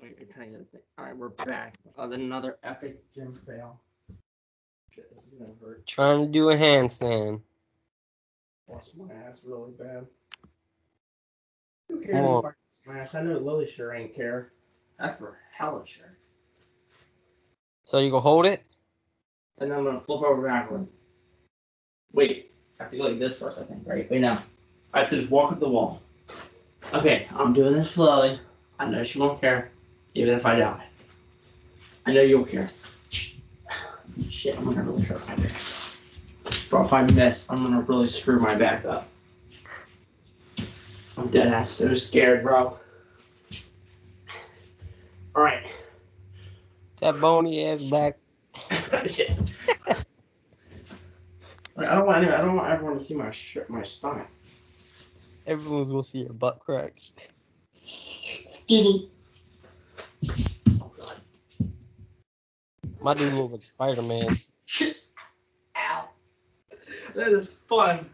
Wait, we're trying to think. All right, we're back. Uh, another epic gym fail. Shit, this is gonna hurt. Trying to do a handstand. Lost my ass really bad. Who cares Come if. I my ass? I know Lily sure ain't care. That's for hella sure. So you go hold it. And then I'm gonna flip over backwards. Wait, I have to go like this first, I think, right? Wait, no. I have to just walk up the wall. Okay, I'm doing this slowly. I know she won't care, even if I die. I know you'll care. Shit, I'm gonna really hurt my back. Bro, if I miss, I'm gonna really screw my back up. I'm dead ass so scared, bro. Alright. That bony ass back. Shit. I don't want anyone, I don't want everyone to see my shirt, my stomach. Everyone's gonna see your butt crack. Skinny. Oh god. My dude looks like Spider Man. Ow. That is fun.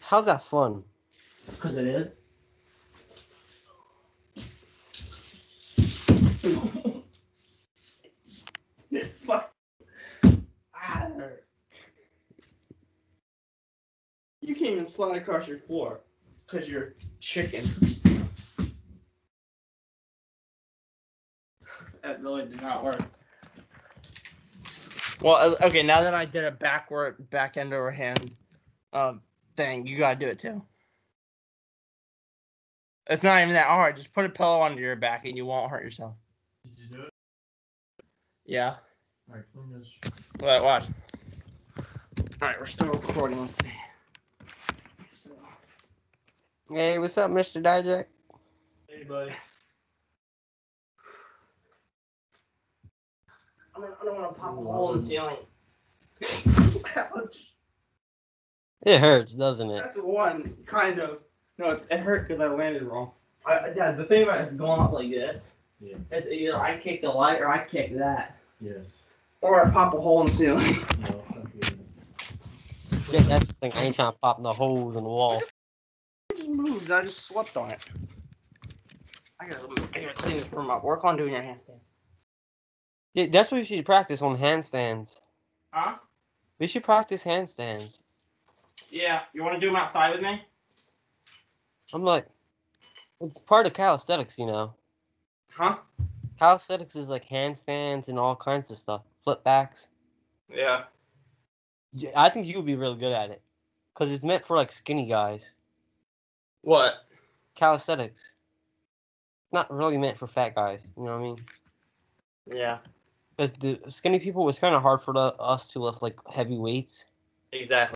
How's that fun? Because it is. Fuck. Ah, that hurt. You can't even slide across your floor because you're chicken. That really did not work. Well, uh, okay. Now that I did a backward, back end overhand um, thing, you gotta do it too. It's not even that hard. Just put a pillow under your back and you won't hurt yourself. Did you do it? Yeah. Alright, clean this. Let watch. All right, we're still recording. Let's see. So, Hey, what's up, Mr. Dijak? Hey, buddy. I, mean, I don't want to pop a hole in the ceiling. Ouch. It hurts, doesn't it? That's one kind of. No, it's, it hurt because I landed wrong. I, yeah, the thing about it going up like this, Yeah. it's either I kick the light or I kick that, Yes. or I pop a hole in the ceiling. No, it's not good. Yeah, that's the thing. I ain't trying to pop no holes in the wall. I just moved. I just slept on it. I gotta, I gotta clean this room up. Work on doing your handstand. Yeah, that's what we should practice on handstands. Huh? We should practice handstands. Yeah. You want to do them outside with me? I'm like, it's part of calisthenics, you know. Huh? Calisthenics is like handstands and all kinds of stuff, flip backs. Yeah. Yeah, I think you would be really good at it, cause it's meant for like skinny guys. What? Calisthenics, not really meant for fat guys. You know what I mean? Yeah. Because the skinny people, it's kind of hard for the, us to lift like heavy weights. Exactly.